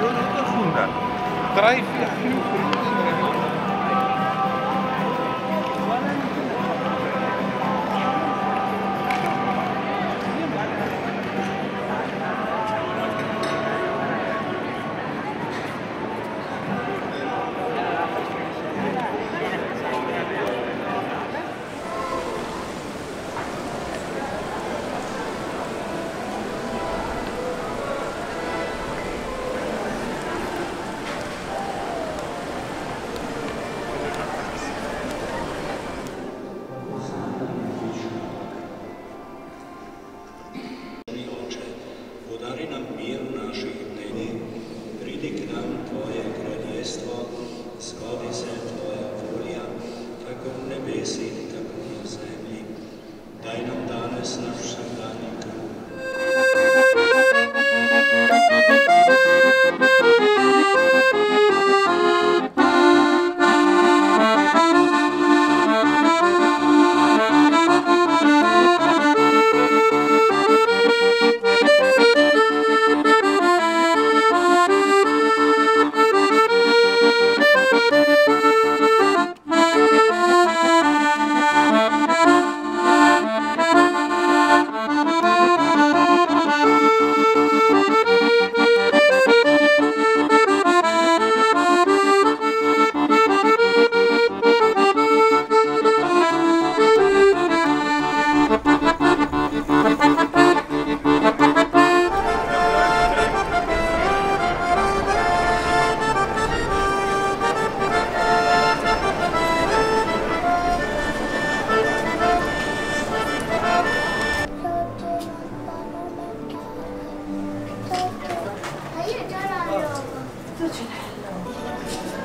Yo no te funda. Trae. Podari nam mir naših dnevih, pridi k nam Tvoje kraljestvo, zgodi se Tvoja volja, tako v nebesi 何?